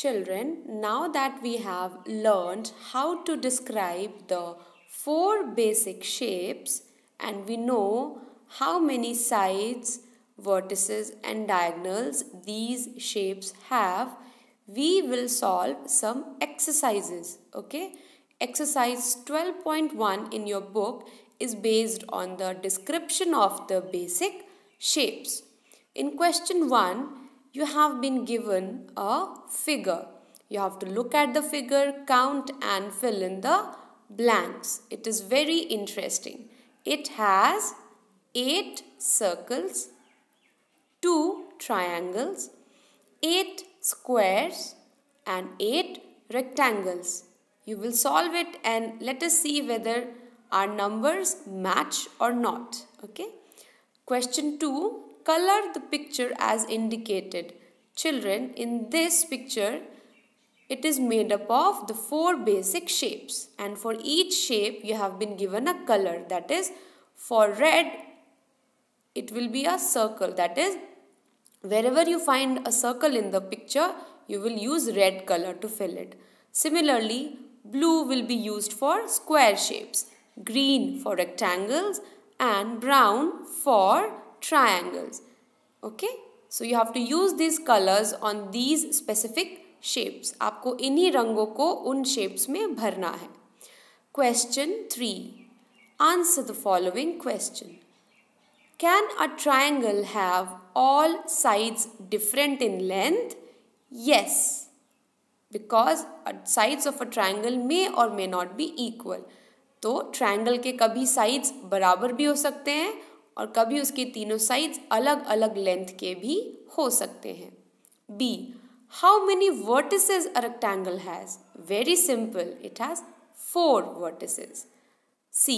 Children, now that we have learned how to describe the four basic shapes and we know how many sides, vertices and diagonals these shapes have, we will solve some exercises. Okay? Exercise 12.1 in your book is based on the description of the basic shapes. In question 1, you have been given a figure. You have to look at the figure, count and fill in the blanks. It is very interesting. It has 8 circles, 2 triangles, 8 squares and 8 rectangles. You will solve it and let us see whether our numbers match or not. Okay. Question 2 color the picture as indicated. Children, in this picture, it is made up of the four basic shapes and for each shape you have been given a color that is for red it will be a circle that is wherever you find a circle in the picture you will use red color to fill it. Similarly blue will be used for square shapes, green for rectangles and brown for triangles. Okay. So you have to use these colors on these specific shapes. आपको इन्हीं रंगों को उन shapes में भरना है. Question 3. Answer the following question. Can a triangle have all sides different in length? Yes. Because sides of a triangle may or may not be equal. तो triangle के कभी साइड्स बराबर भी हो सकते हैं और कभी उसके तीनों साइज़ अलग अलग लेंथ के भी हो सकते हैं। B how many vertices a rectangle has very simple it has four vertices C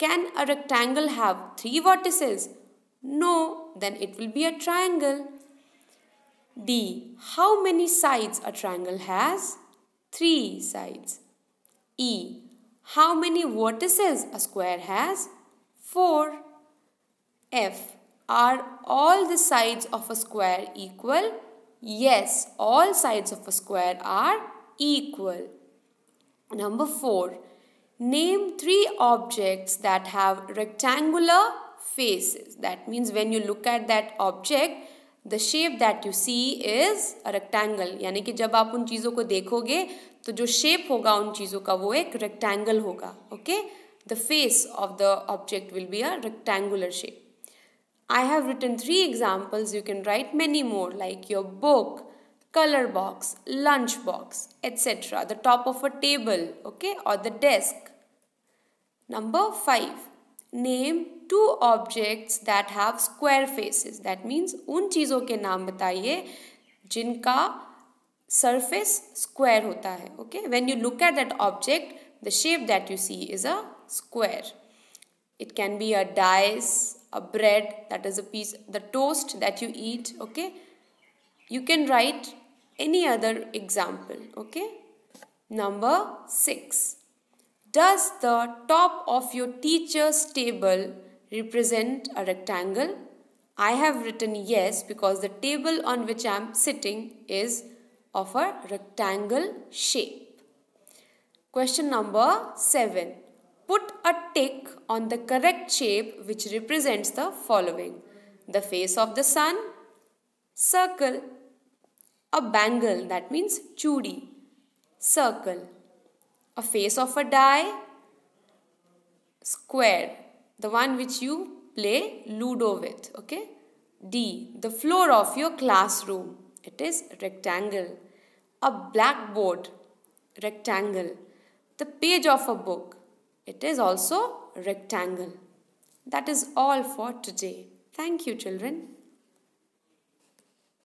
can a rectangle have three vertices no then it will be a triangle D how many sides a triangle has three sides E how many vertices a square has four F. Are all the sides of a square equal? Yes, all sides of a square are equal. Number 4. Name three objects that have rectangular faces. That means when you look at that object, the shape that you see is a rectangle. यानी कि जब आप उन चीज़ों को देखोगे तो जो shape होगा उन चीज़ों का वो एक rectangle होगा. Okay? The face of the object will be a rectangular shape. I have written three examples. You can write many more like your book, color box, lunch box, etc. The top of a table, okay, or the desk. Number 5. Name two objects that have square faces. That means उन चीज़ों के नाम बताइए जिनका surface square होता है. Okay, when you look at that object, the shape that you see is a square. It can be a dice, a bread that is a piece the toast that you eat okay? You can write any other example okay? Number 6 does the top of your teacher's table represent a rectangle? I have written yes because the table on which i am sitting is of a rectangle shape. Question number 7 Put a tick on the correct shape which represents the following. The face of the sun, circle. A bangle, that means chudi, circle. A face of a die, square, the one which you play Ludo with, okay? D, the floor of your classroom, it is rectangle. A blackboard, rectangle. The page of a book, it is also rectangle. That is all for today. Thank you children.